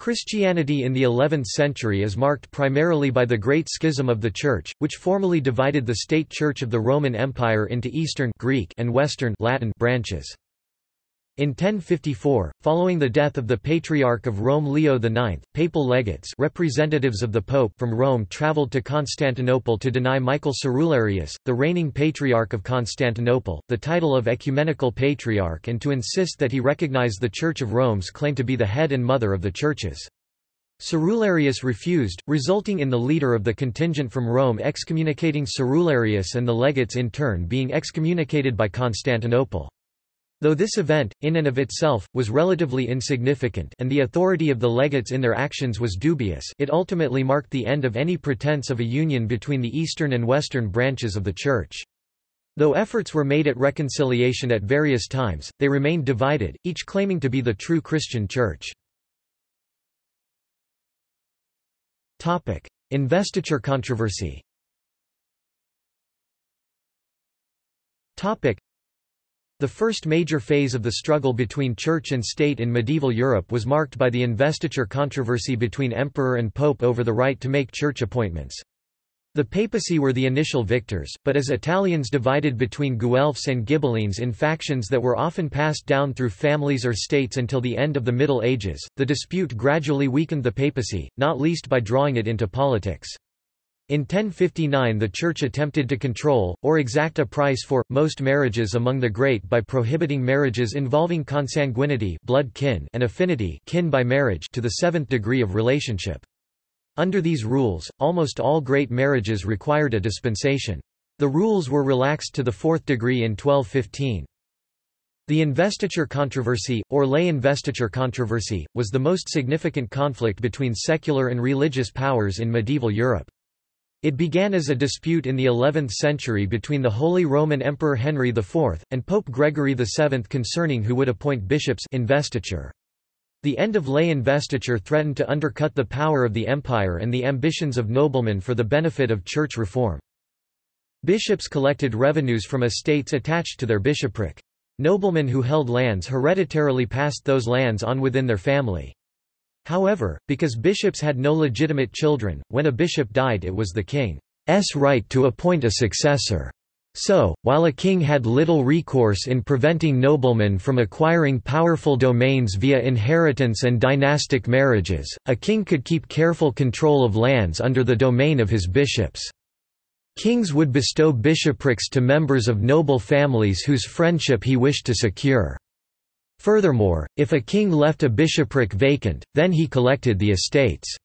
Christianity in the 11th century is marked primarily by the Great Schism of the Church, which formally divided the state church of the Roman Empire into Eastern Greek and Western Latin branches. In 1054, following the death of the Patriarch of Rome Leo IX, papal legates representatives of the Pope from Rome travelled to Constantinople to deny Michael Cerularius, the reigning Patriarch of Constantinople, the title of Ecumenical Patriarch and to insist that he recognize the Church of Rome's claim to be the head and mother of the churches. Cerularius refused, resulting in the leader of the contingent from Rome excommunicating Cerularius and the legates in turn being excommunicated by Constantinople. Though this event, in and of itself, was relatively insignificant and the authority of the legates in their actions was dubious it ultimately marked the end of any pretense of a union between the eastern and western branches of the Church. Though efforts were made at reconciliation at various times, they remained divided, each claiming to be the true Christian Church. Investiture controversy the first major phase of the struggle between church and state in medieval Europe was marked by the investiture controversy between emperor and pope over the right to make church appointments. The papacy were the initial victors, but as Italians divided between Guelphs and Ghibellines in factions that were often passed down through families or states until the end of the Middle Ages, the dispute gradually weakened the papacy, not least by drawing it into politics. In 1059 the Church attempted to control, or exact a price for, most marriages among the great by prohibiting marriages involving consanguinity blood kin and affinity kin by marriage to the seventh degree of relationship. Under these rules, almost all great marriages required a dispensation. The rules were relaxed to the fourth degree in 1215. The investiture controversy, or lay investiture controversy, was the most significant conflict between secular and religious powers in medieval Europe. It began as a dispute in the 11th century between the Holy Roman Emperor Henry IV, and Pope Gregory VII concerning who would appoint bishops investiture. The end of lay investiture threatened to undercut the power of the empire and the ambitions of noblemen for the benefit of church reform. Bishops collected revenues from estates attached to their bishopric. Noblemen who held lands hereditarily passed those lands on within their family. However, because bishops had no legitimate children, when a bishop died it was the king's right to appoint a successor. So, while a king had little recourse in preventing noblemen from acquiring powerful domains via inheritance and dynastic marriages, a king could keep careful control of lands under the domain of his bishops. Kings would bestow bishoprics to members of noble families whose friendship he wished to secure. Furthermore, if a king left a bishopric vacant, then he collected the estate's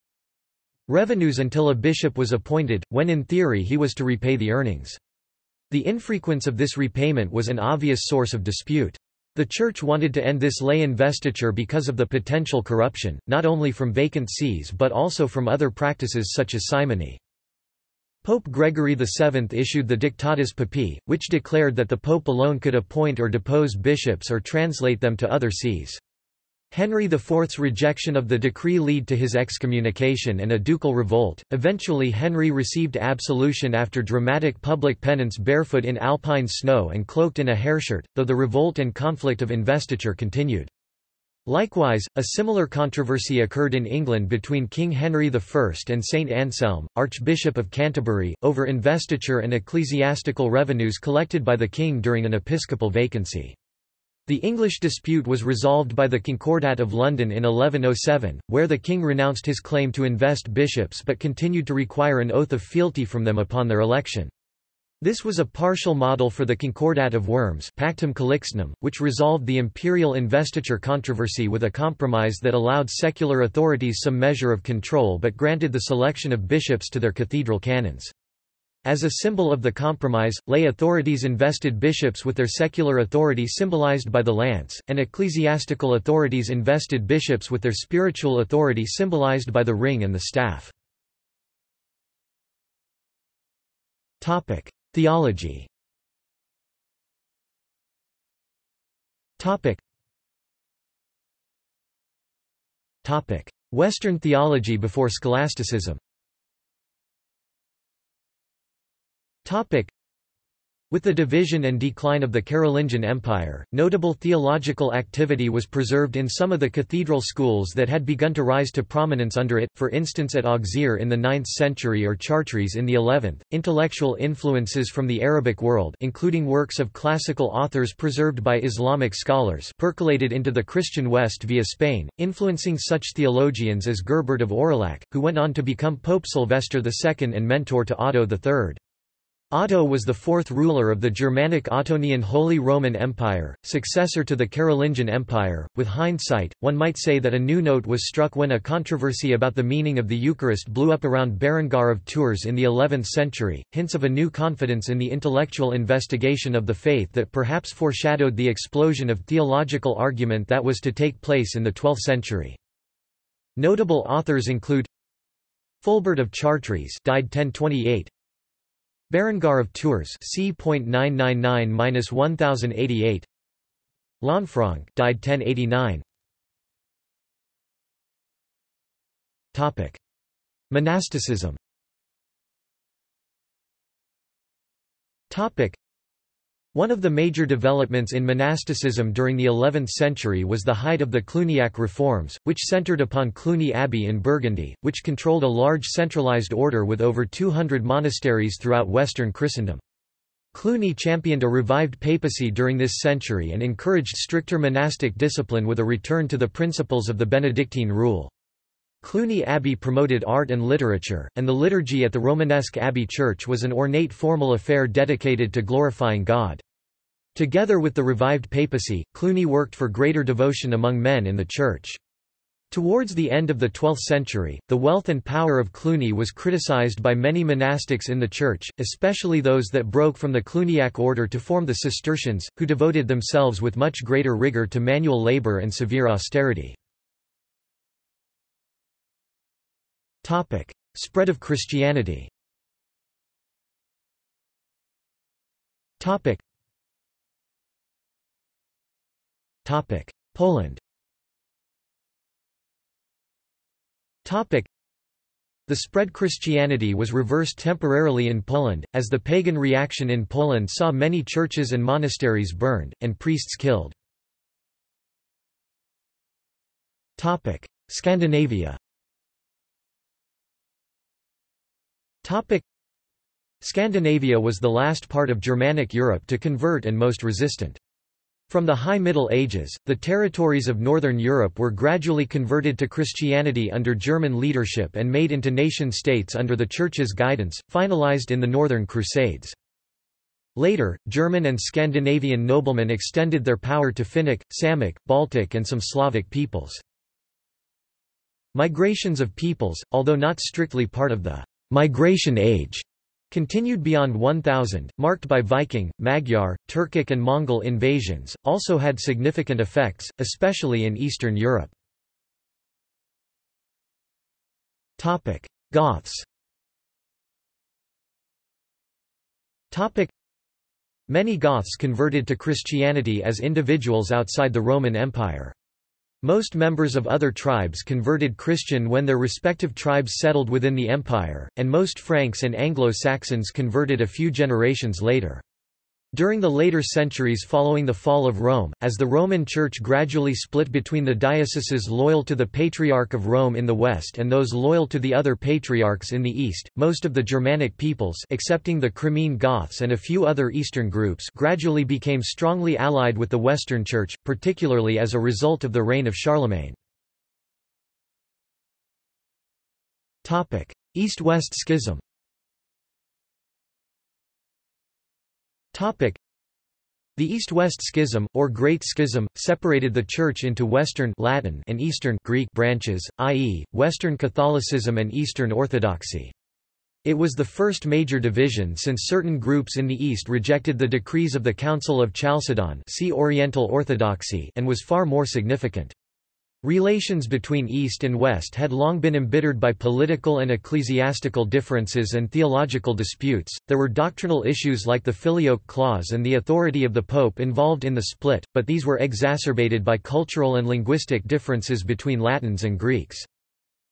revenues until a bishop was appointed, when in theory he was to repay the earnings. The infrequence of this repayment was an obvious source of dispute. The Church wanted to end this lay investiture because of the potential corruption, not only from vacant sees but also from other practices such as simony. Pope Gregory VII issued the Dictatus Papae, which declared that the pope alone could appoint or depose bishops or translate them to other sees. Henry IV's rejection of the decree led to his excommunication and a ducal revolt. Eventually, Henry received absolution after dramatic public penance barefoot in alpine snow and cloaked in a hairshirt, though the revolt and conflict of investiture continued. Likewise, a similar controversy occurred in England between King Henry I and Saint Anselm, Archbishop of Canterbury, over investiture and ecclesiastical revenues collected by the king during an episcopal vacancy. The English dispute was resolved by the Concordat of London in 1107, where the king renounced his claim to invest bishops but continued to require an oath of fealty from them upon their election. This was a partial model for the Concordat of Worms Pactum Calixtinum, which resolved the imperial investiture controversy with a compromise that allowed secular authorities some measure of control but granted the selection of bishops to their cathedral canons. As a symbol of the compromise, lay authorities invested bishops with their secular authority symbolized by the lance, and ecclesiastical authorities invested bishops with their spiritual authority symbolized by the ring and the staff. Theology. Topic. Topic. Western theology before scholasticism. Topic With the division and decline of the Carolingian Empire, notable theological activity was preserved in some of the cathedral schools that had begun to rise to prominence under it, for instance at Auxerre in the 9th century or Chartres in the 11th. Intellectual influences from the Arabic world, including works of classical authors preserved by Islamic scholars, percolated into the Christian West via Spain, influencing such theologians as Gerbert of Aurillac, who went on to become Pope Sylvester II and mentor to Otto III. Otto was the fourth ruler of the Germanic Ottonian Holy Roman Empire, successor to the Carolingian Empire. With hindsight, one might say that a new note was struck when a controversy about the meaning of the Eucharist blew up around Berengar of Tours in the 11th century, hints of a new confidence in the intellectual investigation of the faith that perhaps foreshadowed the explosion of theological argument that was to take place in the 12th century. Notable authors include Fulbert of Chartres died 1028, Berengar of Tours c.999-1088 Lanfranc died 1089 Topic. Monasticism. Topic one of the major developments in monasticism during the 11th century was the height of the Cluniac reforms, which centered upon Cluny Abbey in Burgundy, which controlled a large centralized order with over 200 monasteries throughout western Christendom. Cluny championed a revived papacy during this century and encouraged stricter monastic discipline with a return to the principles of the Benedictine rule. Cluny Abbey promoted art and literature, and the liturgy at the Romanesque Abbey Church was an ornate formal affair dedicated to glorifying God. Together with the revived papacy, Cluny worked for greater devotion among men in the Church. Towards the end of the 12th century, the wealth and power of Cluny was criticized by many monastics in the Church, especially those that broke from the Cluniac order to form the Cistercians, who devoted themselves with much greater rigor to manual labor and severe austerity. Spread of Christianity Poland. The spread Christianity was reversed temporarily in Poland, as the pagan reaction in Poland saw many churches and monasteries burned, and priests killed. Scandinavia. Scandinavia was the last part of Germanic Europe to convert and most resistant. From the High Middle Ages, the territories of Northern Europe were gradually converted to Christianity under German leadership and made into nation-states under the Church's guidance, finalized in the Northern Crusades. Later, German and Scandinavian noblemen extended their power to Finnic, Samic, Baltic and some Slavic peoples. Migrations of peoples, although not strictly part of the migration age, continued beyond 1000, marked by Viking, Magyar, Turkic and Mongol invasions, also had significant effects, especially in Eastern Europe. Goths Many Goths converted to Christianity as individuals outside the Roman Empire. Most members of other tribes converted Christian when their respective tribes settled within the empire, and most Franks and Anglo-Saxons converted a few generations later. During the later centuries following the fall of Rome, as the Roman Church gradually split between the dioceses loyal to the Patriarch of Rome in the west and those loyal to the other patriarchs in the east, most of the Germanic peoples excepting the Crimean Goths and a few other eastern groups gradually became strongly allied with the Western Church, particularly as a result of the reign of Charlemagne. East-West Schism The East-West Schism, or Great Schism, separated the Church into Western Latin and Eastern Greek branches, i.e., Western Catholicism and Eastern Orthodoxy. It was the first major division since certain groups in the East rejected the decrees of the Council of Chalcedon see Oriental Orthodoxy and was far more significant. Relations between East and West had long been embittered by political and ecclesiastical differences and theological disputes. There were doctrinal issues like the Filioque clause and the authority of the Pope involved in the split, but these were exacerbated by cultural and linguistic differences between Latins and Greeks.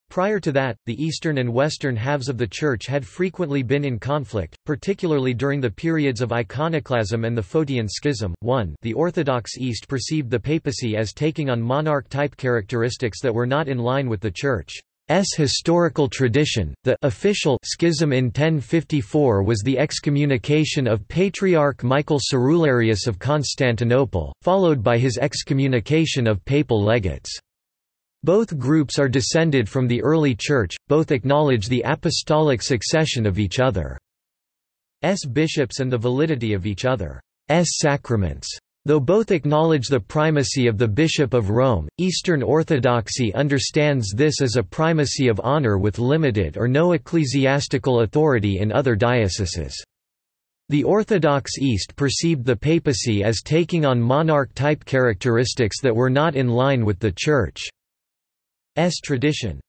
Prior to that, the eastern and western halves of the Church had frequently been in conflict, particularly during the periods of iconoclasm and the Photian Schism. 1 The Orthodox East perceived the papacy as taking on monarch-type characteristics that were not in line with the Church's historical tradition. The official schism in 1054 was the excommunication of Patriarch Michael Cerularius of Constantinople, followed by his excommunication of papal legates. Both groups are descended from the early Church, both acknowledge the apostolic succession of each other's bishops and the validity of each other's sacraments. Though both acknowledge the primacy of the Bishop of Rome, Eastern Orthodoxy understands this as a primacy of honor with limited or no ecclesiastical authority in other dioceses. The Orthodox East perceived the papacy as taking on monarch-type characteristics that were not in line with the Church. S tradition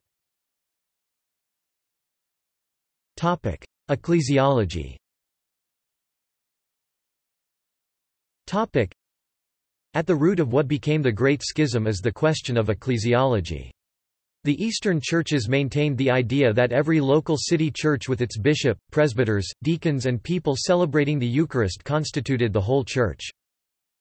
Ecclesiology At the root of what became the Great Schism is the question of ecclesiology. The Eastern churches maintained the idea that every local city church with its bishop, presbyters, deacons and people celebrating the Eucharist constituted the whole church.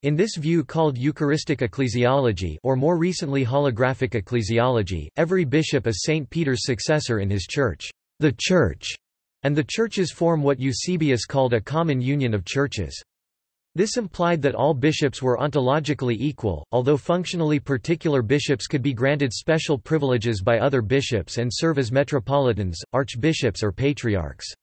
In this view called Eucharistic ecclesiology or more recently holographic ecclesiology, every bishop is St. Peter's successor in his church, the Church, and the churches form what Eusebius called a common union of churches. This implied that all bishops were ontologically equal, although functionally particular bishops could be granted special privileges by other bishops and serve as metropolitans, archbishops or patriarchs.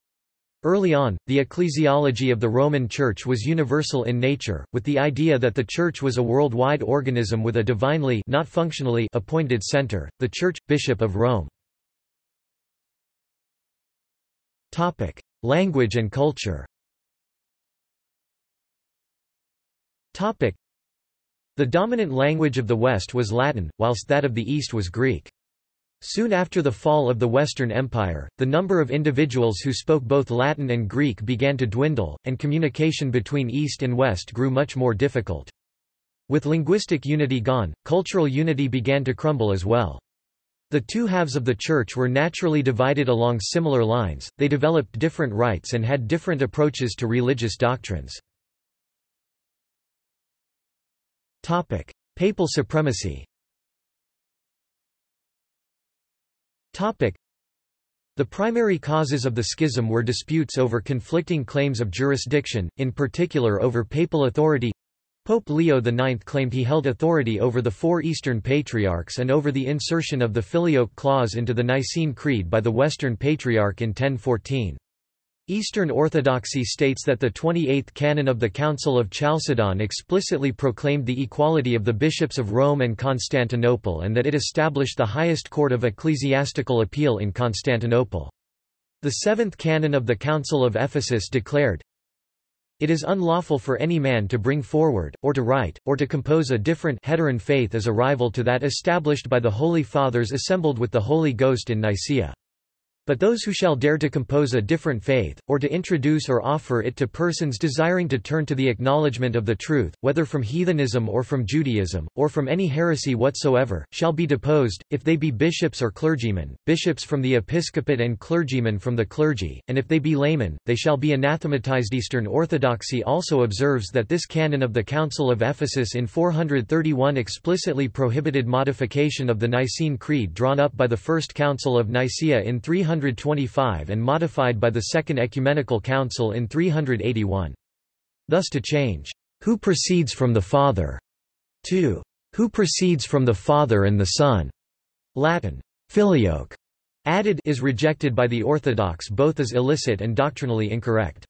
Early on, the ecclesiology of the Roman Church was universal in nature, with the idea that the Church was a worldwide organism with a divinely not functionally appointed center, the Church, Bishop of Rome. Language and culture The dominant language of the West was Latin, whilst that of the East was Greek. Soon after the fall of the Western Empire, the number of individuals who spoke both Latin and Greek began to dwindle, and communication between East and West grew much more difficult. With linguistic unity gone, cultural unity began to crumble as well. The two halves of the Church were naturally divided along similar lines, they developed different rites and had different approaches to religious doctrines. Papal supremacy The primary causes of the schism were disputes over conflicting claims of jurisdiction, in particular over papal authority. Pope Leo IX claimed he held authority over the four Eastern Patriarchs and over the insertion of the Filioque clause into the Nicene Creed by the Western Patriarch in 1014. Eastern Orthodoxy states that the 28th canon of the Council of Chalcedon explicitly proclaimed the equality of the bishops of Rome and Constantinople and that it established the highest court of ecclesiastical appeal in Constantinople. The seventh canon of the Council of Ephesus declared, It is unlawful for any man to bring forward, or to write, or to compose a different heteron faith as a rival to that established by the Holy Fathers assembled with the Holy Ghost in Nicaea. But those who shall dare to compose a different faith, or to introduce or offer it to persons desiring to turn to the acknowledgement of the truth, whether from heathenism or from Judaism, or from any heresy whatsoever, shall be deposed, if they be bishops or clergymen, bishops from the episcopate and clergymen from the clergy, and if they be laymen, they shall be anathematized. Eastern Orthodoxy also observes that this canon of the Council of Ephesus in 431 explicitly prohibited modification of the Nicene Creed drawn up by the First Council of Nicaea in 300 325 and modified by the Second Ecumenical Council in 381. Thus to change, "'Who proceeds from the Father' to "'Who proceeds from the Father and the Son' Latin, filioque, added is rejected by the Orthodox both as illicit and doctrinally incorrect.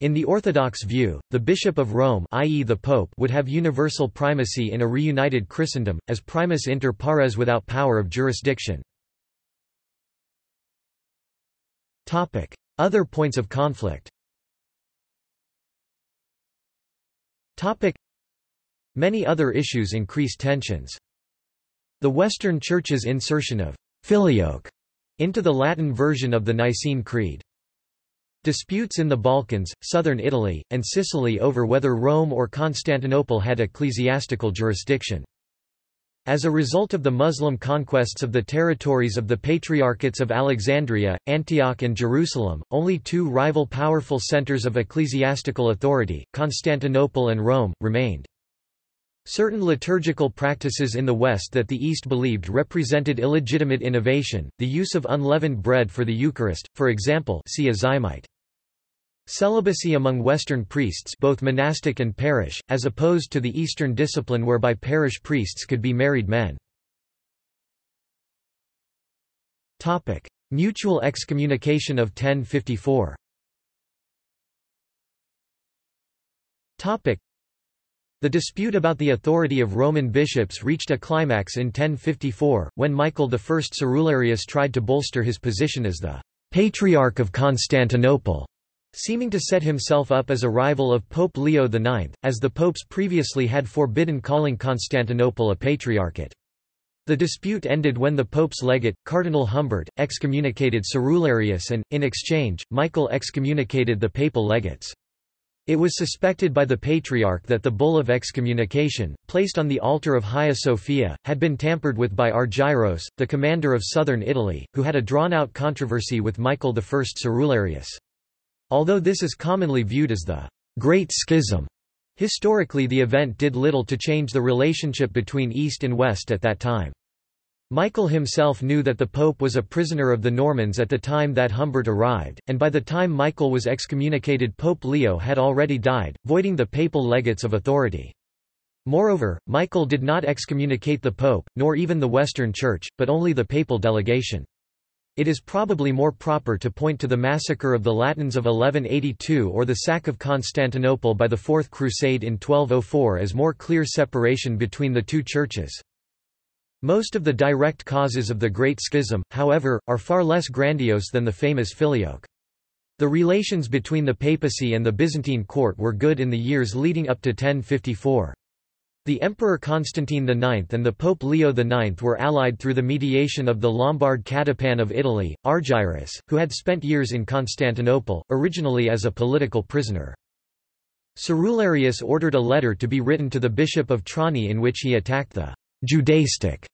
In the Orthodox view, the Bishop of Rome i.e. the Pope would have universal primacy in a reunited Christendom, as primus inter pares without power of jurisdiction. Other points of conflict Many other issues increased tensions. The Western Church's insertion of «filioque» into the Latin version of the Nicene Creed. Disputes in the Balkans, southern Italy, and Sicily over whether Rome or Constantinople had ecclesiastical jurisdiction. As a result of the Muslim conquests of the territories of the Patriarchates of Alexandria, Antioch and Jerusalem, only two rival powerful centers of ecclesiastical authority, Constantinople and Rome, remained. Certain liturgical practices in the West that the East believed represented illegitimate innovation, the use of unleavened bread for the Eucharist, for example see Azymite. Celibacy among Western priests both monastic and parish, as opposed to the Eastern discipline whereby parish priests could be married men. Mutual excommunication of 1054 the dispute about the authority of Roman bishops reached a climax in 1054, when Michael I Cerularius tried to bolster his position as the Patriarch of Constantinople seeming to set himself up as a rival of Pope Leo IX, as the popes previously had forbidden calling Constantinople a patriarchate. The dispute ended when the pope's legate, Cardinal Humbert, excommunicated Cerularius and, in exchange, Michael excommunicated the papal legates. It was suspected by the Patriarch that the bull of excommunication, placed on the altar of Hagia Sophia, had been tampered with by Argyros, the commander of southern Italy, who had a drawn-out controversy with Michael I Cerularius. Although this is commonly viewed as the Great Schism, historically the event did little to change the relationship between East and West at that time. Michael himself knew that the Pope was a prisoner of the Normans at the time that Humbert arrived, and by the time Michael was excommunicated Pope Leo had already died, voiding the papal legates of authority. Moreover, Michael did not excommunicate the Pope, nor even the Western Church, but only the papal delegation. It is probably more proper to point to the massacre of the Latins of 1182 or the sack of Constantinople by the Fourth Crusade in 1204 as more clear separation between the two churches. Most of the direct causes of the Great Schism, however, are far less grandiose than the famous filioque. The relations between the papacy and the Byzantine court were good in the years leading up to 1054. The Emperor Constantine IX and the Pope Leo IX were allied through the mediation of the Lombard catapan of Italy, Argyrus, who had spent years in Constantinople, originally as a political prisoner. Cerularius ordered a letter to be written to the Bishop of Trani in which he attacked the «Judaistic»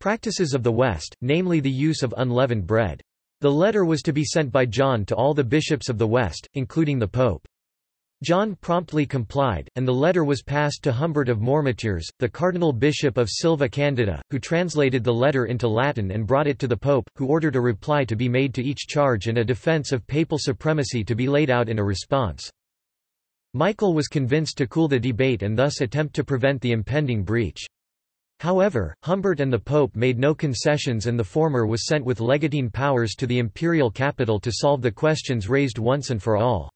practices of the West, namely the use of unleavened bread. The letter was to be sent by John to all the bishops of the West, including the Pope. John promptly complied, and the letter was passed to Humbert of Mourmoutiers, the cardinal bishop of Silva Candida, who translated the letter into Latin and brought it to the pope, who ordered a reply to be made to each charge and a defense of papal supremacy to be laid out in a response. Michael was convinced to cool the debate and thus attempt to prevent the impending breach. However, Humbert and the Pope made no concessions and the former was sent with legatine powers to the imperial capital to solve the questions raised once and for all.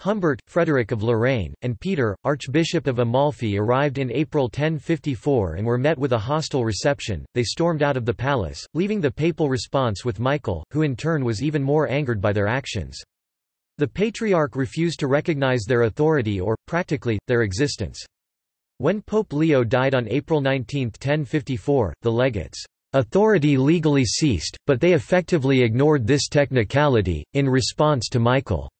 Humbert, Frederick of Lorraine, and Peter, Archbishop of Amalfi arrived in April 1054 and were met with a hostile reception. They stormed out of the palace, leaving the papal response with Michael, who in turn was even more angered by their actions. The Patriarch refused to recognize their authority or, practically, their existence. When Pope Leo died on April 19, 1054, the legates' authority legally ceased, but they effectively ignored this technicality, in response to Michael.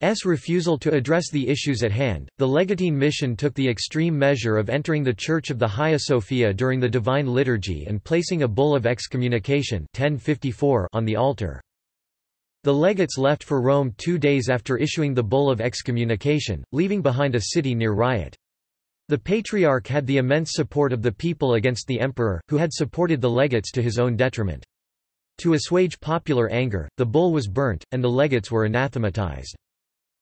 S. refusal to address the issues at hand, the legatine mission took the extreme measure of entering the Church of the Hagia Sophia during the Divine Liturgy and placing a bull of excommunication 1054 on the altar. The legates left for Rome two days after issuing the bull of excommunication, leaving behind a city near riot. The Patriarch had the immense support of the people against the emperor, who had supported the legates to his own detriment. To assuage popular anger, the bull was burnt, and the legates were anathematized.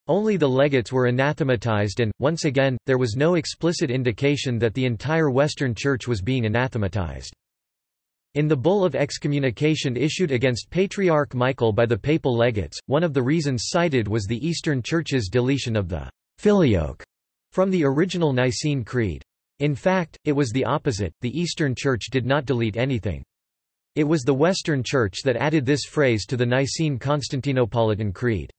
Only the legates were anathematized and, once again, there was no explicit indication that the entire Western Church was being anathematized. In the bull of excommunication issued against Patriarch Michael by the papal legates, one of the reasons cited was the Eastern Church's deletion of the filioque from the original Nicene Creed. In fact, it was the opposite, the Eastern Church did not delete anything. It was the Western Church that added this phrase to the Nicene Constantinopolitan Creed.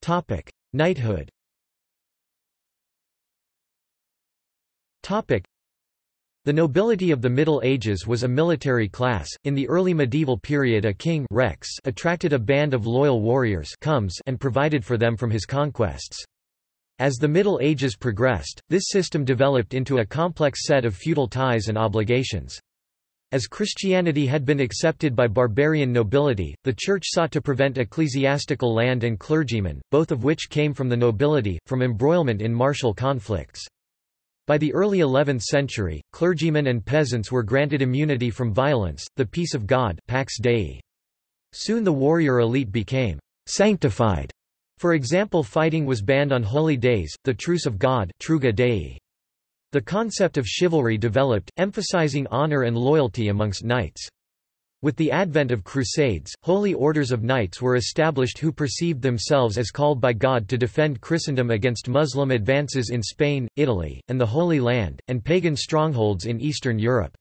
Topic: Knighthood. Topic: The nobility of the Middle Ages was a military class. In the early medieval period, a king rex attracted a band of loyal warriors comes and provided for them from his conquests. As the Middle Ages progressed, this system developed into a complex set of feudal ties and obligations. As Christianity had been accepted by barbarian nobility, the Church sought to prevent ecclesiastical land and clergymen, both of which came from the nobility, from embroilment in martial conflicts. By the early 11th century, clergymen and peasants were granted immunity from violence, the peace of God Pax Dei. Soon the warrior elite became sanctified for example fighting was banned on holy days, the truce of God Treuga Dei. The concept of chivalry developed, emphasizing honor and loyalty amongst knights. With the advent of crusades, holy orders of knights were established who perceived themselves as called by God to defend Christendom against Muslim advances in Spain, Italy, and the Holy Land, and pagan strongholds in Eastern Europe.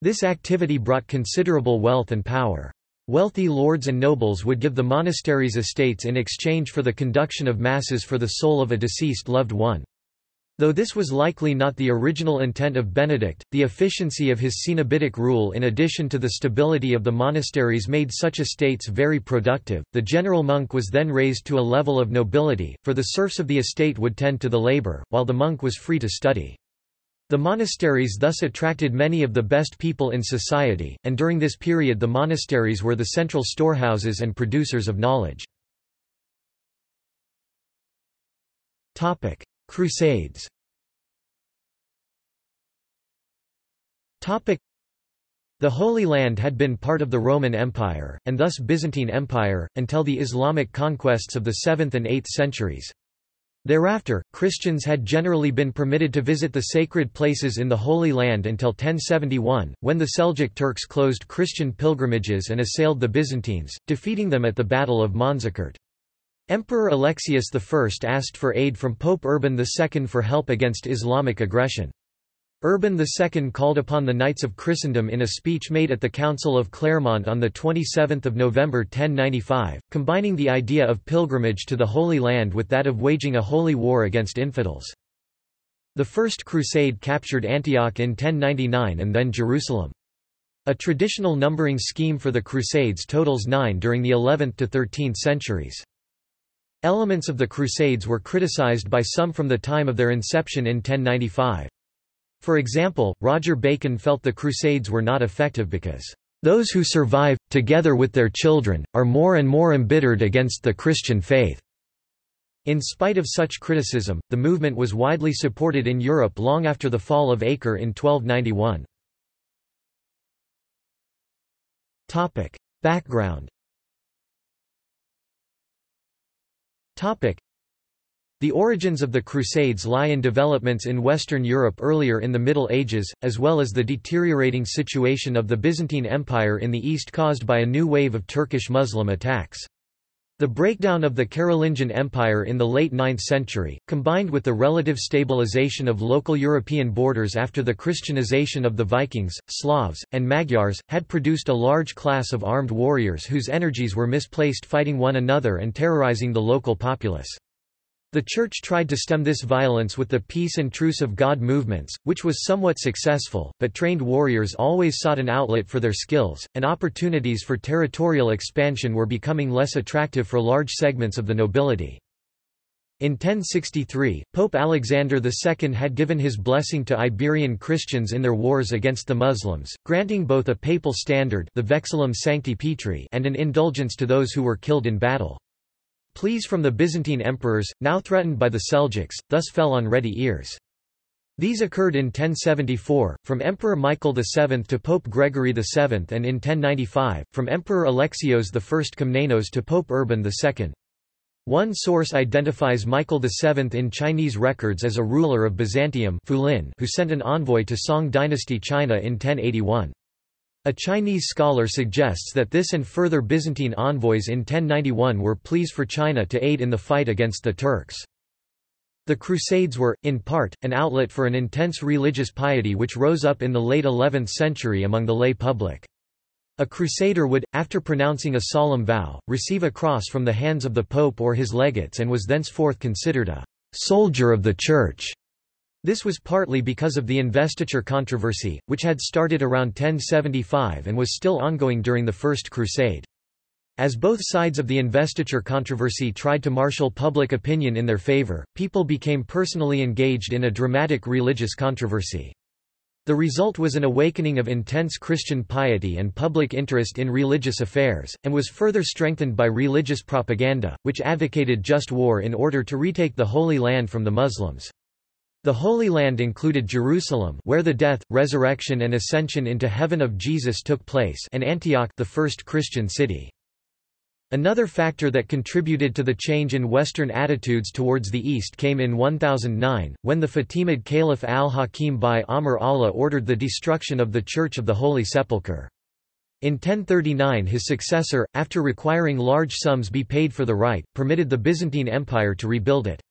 This activity brought considerable wealth and power. Wealthy lords and nobles would give the monasteries estates in exchange for the conduction of masses for the soul of a deceased loved one. Though this was likely not the original intent of Benedict, the efficiency of his Cenobitic rule in addition to the stability of the monasteries made such estates very productive. The general monk was then raised to a level of nobility, for the serfs of the estate would tend to the labor, while the monk was free to study. The monasteries thus attracted many of the best people in society, and during this period the monasteries were the central storehouses and producers of knowledge. Crusades the Holy Land had been part of the Roman Empire, and thus Byzantine Empire, until the Islamic conquests of the 7th and 8th centuries. Thereafter, Christians had generally been permitted to visit the sacred places in the Holy Land until 1071, when the Seljuk Turks closed Christian pilgrimages and assailed the Byzantines, defeating them at the Battle of Manzikert. Emperor Alexius I asked for aid from Pope Urban II for help against Islamic aggression. Urban II called upon the Knights of Christendom in a speech made at the Council of Clermont on 27 November 1095, combining the idea of pilgrimage to the Holy Land with that of waging a holy war against infidels. The First Crusade captured Antioch in 1099 and then Jerusalem. A traditional numbering scheme for the Crusades totals nine during the 11th to 13th centuries. Elements of the Crusades were criticized by some from the time of their inception in 1095. For example, Roger Bacon felt the Crusades were not effective because, "...those who survive, together with their children, are more and more embittered against the Christian faith." In spite of such criticism, the movement was widely supported in Europe long after the fall of Acre in 1291. Background the origins of the Crusades lie in developments in Western Europe earlier in the Middle Ages, as well as the deteriorating situation of the Byzantine Empire in the East caused by a new wave of Turkish Muslim attacks. The breakdown of the Carolingian Empire in the late 9th century, combined with the relative stabilization of local European borders after the Christianization of the Vikings, Slavs, and Magyars, had produced a large class of armed warriors whose energies were misplaced fighting one another and terrorizing the local populace. The Church tried to stem this violence with the Peace and Truce of God movements, which was somewhat successful, but trained warriors always sought an outlet for their skills, and opportunities for territorial expansion were becoming less attractive for large segments of the nobility. In 1063, Pope Alexander II had given his blessing to Iberian Christians in their wars against the Muslims, granting both a papal standard the Vexillum Sancti Petri and an indulgence to those who were killed in battle. Pleas from the Byzantine emperors, now threatened by the Seljuks, thus fell on ready ears. These occurred in 1074, from Emperor Michael VII to Pope Gregory VII and in 1095, from Emperor Alexios I Komnenos to Pope Urban II. One source identifies Michael VII in Chinese records as a ruler of Byzantium Fulin who sent an envoy to Song dynasty China in 1081. A Chinese scholar suggests that this and further Byzantine envoys in 1091 were pleas for China to aid in the fight against the Turks. The Crusades were, in part, an outlet for an intense religious piety which rose up in the late 11th century among the lay public. A crusader would, after pronouncing a solemn vow, receive a cross from the hands of the pope or his legates and was thenceforth considered a soldier of the Church. This was partly because of the investiture controversy, which had started around 1075 and was still ongoing during the First Crusade. As both sides of the investiture controversy tried to marshal public opinion in their favor, people became personally engaged in a dramatic religious controversy. The result was an awakening of intense Christian piety and public interest in religious affairs, and was further strengthened by religious propaganda, which advocated just war in order to retake the Holy Land from the Muslims. The Holy Land included Jerusalem where the death, resurrection and ascension into heaven of Jesus took place and Antioch the first Christian city. Another factor that contributed to the change in Western attitudes towards the East came in 1009, when the Fatimid Caliph al-Hakim bi-Amr Allah ordered the destruction of the Church of the Holy Sepulchre. In 1039 his successor, after requiring large sums be paid for the right, permitted the Byzantine Empire to rebuild it.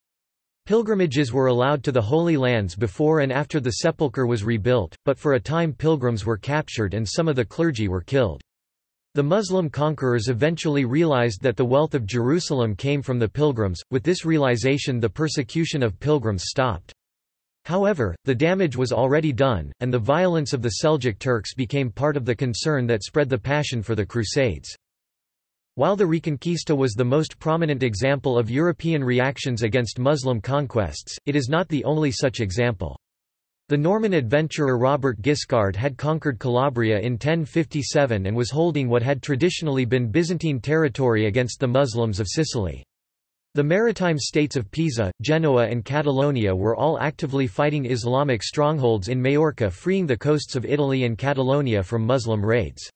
Pilgrimages were allowed to the Holy Lands before and after the sepulchre was rebuilt, but for a time pilgrims were captured and some of the clergy were killed. The Muslim conquerors eventually realized that the wealth of Jerusalem came from the pilgrims, with this realization the persecution of pilgrims stopped. However, the damage was already done, and the violence of the Seljuk Turks became part of the concern that spread the passion for the Crusades. While the Reconquista was the most prominent example of European reactions against Muslim conquests, it is not the only such example. The Norman adventurer Robert Guiscard had conquered Calabria in 1057 and was holding what had traditionally been Byzantine territory against the Muslims of Sicily. The maritime states of Pisa, Genoa and Catalonia were all actively fighting Islamic strongholds in Majorca freeing the coasts of Italy and Catalonia from Muslim raids.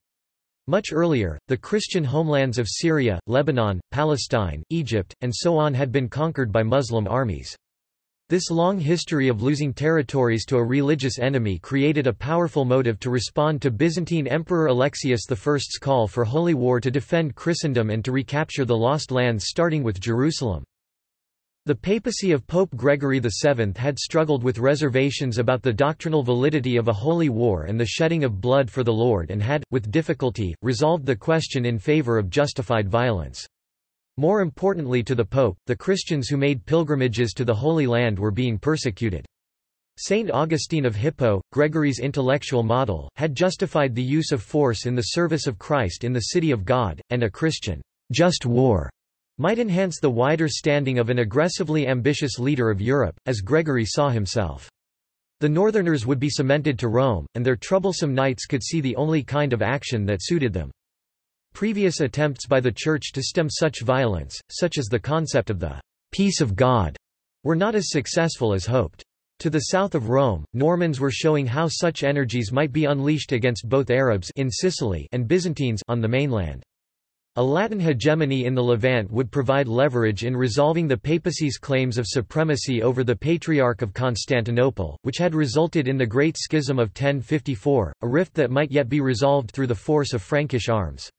Much earlier, the Christian homelands of Syria, Lebanon, Palestine, Egypt, and so on had been conquered by Muslim armies. This long history of losing territories to a religious enemy created a powerful motive to respond to Byzantine Emperor Alexius I's call for holy war to defend Christendom and to recapture the lost lands starting with Jerusalem. The papacy of Pope Gregory VII had struggled with reservations about the doctrinal validity of a holy war and the shedding of blood for the Lord and had, with difficulty, resolved the question in favor of justified violence. More importantly to the Pope, the Christians who made pilgrimages to the Holy Land were being persecuted. Saint Augustine of Hippo, Gregory's intellectual model, had justified the use of force in the service of Christ in the city of God, and a Christian, just war, might enhance the wider standing of an aggressively ambitious leader of Europe, as Gregory saw himself. The Northerners would be cemented to Rome, and their troublesome knights could see the only kind of action that suited them. Previous attempts by the Church to stem such violence, such as the concept of the peace of God, were not as successful as hoped. To the south of Rome, Normans were showing how such energies might be unleashed against both Arabs in Sicily and Byzantines on the mainland. A Latin hegemony in the Levant would provide leverage in resolving the papacy's claims of supremacy over the Patriarch of Constantinople, which had resulted in the Great Schism of 1054, a rift that might yet be resolved through the force of Frankish arms.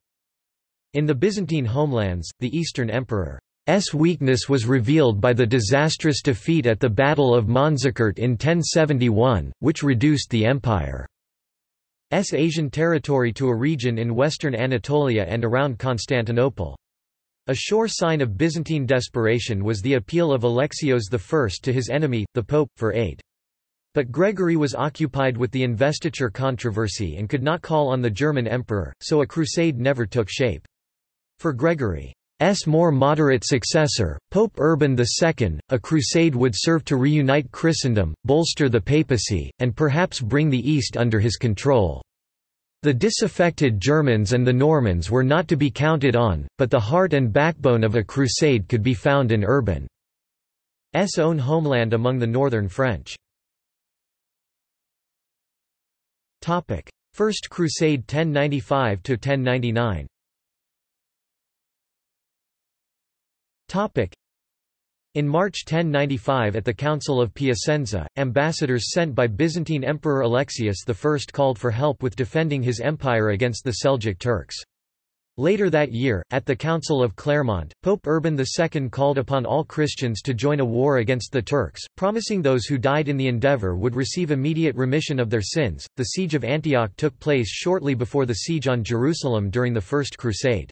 In the Byzantine homelands, the Eastern Emperor's weakness was revealed by the disastrous defeat at the Battle of Manzikert in 1071, which reduced the empire's Asian territory to a region in western Anatolia and around Constantinople. A sure sign of Byzantine desperation was the appeal of Alexios I to his enemy, the Pope, for aid. But Gregory was occupied with the investiture controversy and could not call on the German emperor, so a crusade never took shape. For Gregory's more moderate successor, Pope Urban II, a crusade would serve to reunite Christendom, bolster the papacy, and perhaps bring the East under his control. The disaffected Germans and the Normans were not to be counted on, but the heart and backbone of a crusade could be found in Urban's own homeland among the northern French. First Crusade 1095–1099 In March 1095 at the Council of Piacenza, ambassadors sent by Byzantine Emperor Alexius I called for help with defending his empire against the Seljuk Turks. Later that year, at the Council of Clermont, Pope Urban II called upon all Christians to join a war against the Turks, promising those who died in the endeavour would receive immediate remission of their sins. The siege of Antioch took place shortly before the siege on Jerusalem during the First Crusade.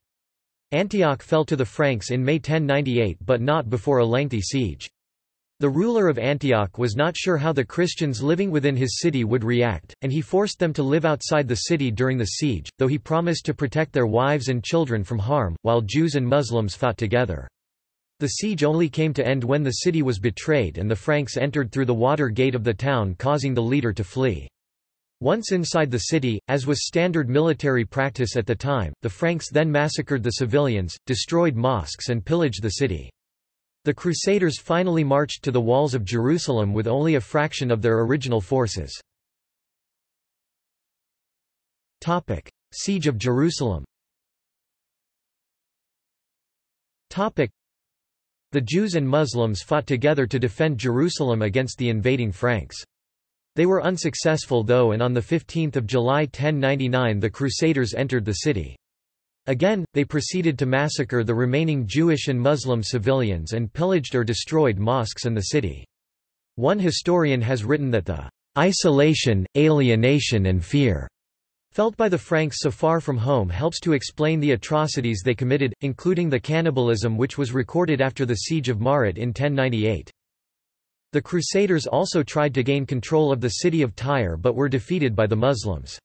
Antioch fell to the Franks in May 1098 but not before a lengthy siege. The ruler of Antioch was not sure how the Christians living within his city would react, and he forced them to live outside the city during the siege, though he promised to protect their wives and children from harm, while Jews and Muslims fought together. The siege only came to end when the city was betrayed and the Franks entered through the water gate of the town causing the leader to flee. Once inside the city, as was standard military practice at the time, the Franks then massacred the civilians, destroyed mosques and pillaged the city. The Crusaders finally marched to the walls of Jerusalem with only a fraction of their original forces. Siege of Jerusalem The Jews and Muslims fought together to defend Jerusalem against the invading Franks. They were unsuccessful though and on 15 July 1099 the Crusaders entered the city. Again, they proceeded to massacre the remaining Jewish and Muslim civilians and pillaged or destroyed mosques in the city. One historian has written that the isolation, alienation and fear felt by the Franks so far from home helps to explain the atrocities they committed, including the cannibalism which was recorded after the siege of Marat in 1098. The Crusaders also tried to gain control of the city of Tyre but were defeated by the Muslims.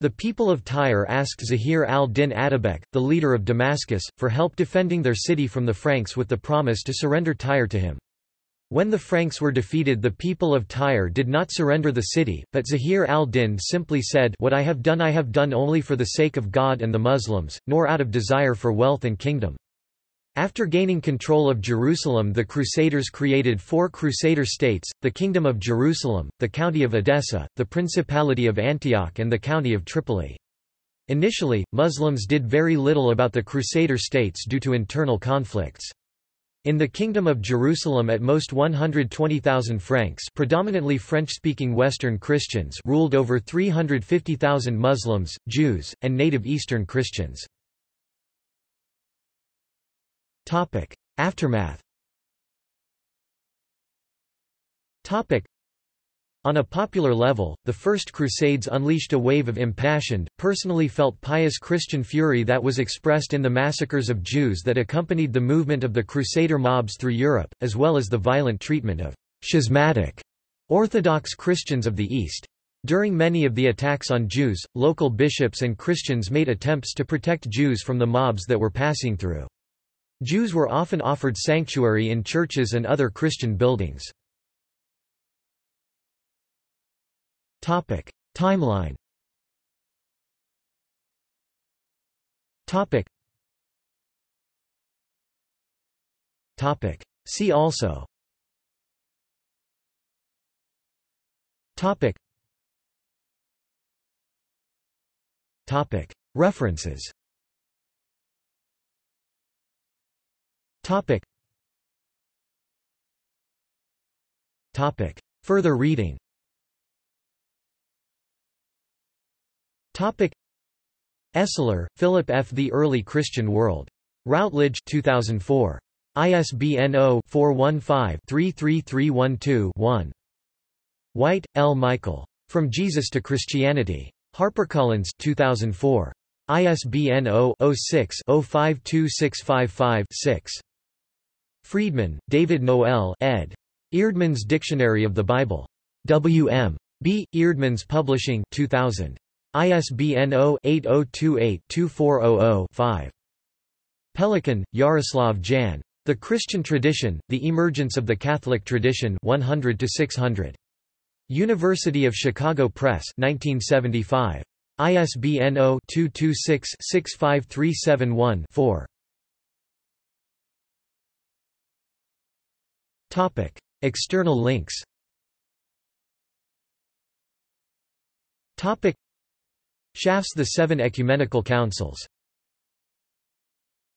The people of Tyre asked Zahir al-Din Atabek, the leader of Damascus, for help defending their city from the Franks with the promise to surrender Tyre to him. When the Franks were defeated the people of Tyre did not surrender the city, but Zahir al-Din simply said What I have done I have done only for the sake of God and the Muslims, nor out of desire for wealth and kingdom. After gaining control of Jerusalem the Crusaders created four Crusader states, the Kingdom of Jerusalem, the County of Edessa, the Principality of Antioch and the County of Tripoli. Initially, Muslims did very little about the Crusader states due to internal conflicts. In the Kingdom of Jerusalem at most 120,000 Franks predominantly French-speaking Western Christians ruled over 350,000 Muslims, Jews, and native Eastern Christians. Topic. Aftermath Topic. On a popular level, the First Crusades unleashed a wave of impassioned, personally felt pious Christian fury that was expressed in the massacres of Jews that accompanied the movement of the Crusader mobs through Europe, as well as the violent treatment of schismatic Orthodox Christians of the East. During many of the attacks on Jews, local bishops and Christians made attempts to protect Jews from the mobs that were passing through. Jews were often offered sanctuary in churches and other Christian buildings. Timeline Topic. Topic. See also Topic. Topic. References Topic. Topic. Further reading Topic. Esler, Philip F. The Early Christian World. Routledge 2004. ISBN 0-415-33312-1. White, L. Michael. From Jesus to Christianity. HarperCollins 2004. ISBN 0-06-052655-6. Freedman, David Noel ed. Eerdmans Dictionary of the Bible. W.M. B. Eerdmans Publishing 2000. ISBN 0-8028-2400-5. Pelikan, Yaroslav Jan. The Christian Tradition, The Emergence of the Catholic Tradition 100 600. University of Chicago Press 1975. ISBN 0-226-65371-4. Topic: External links. Topic: Schaff's The Seven Ecumenical Councils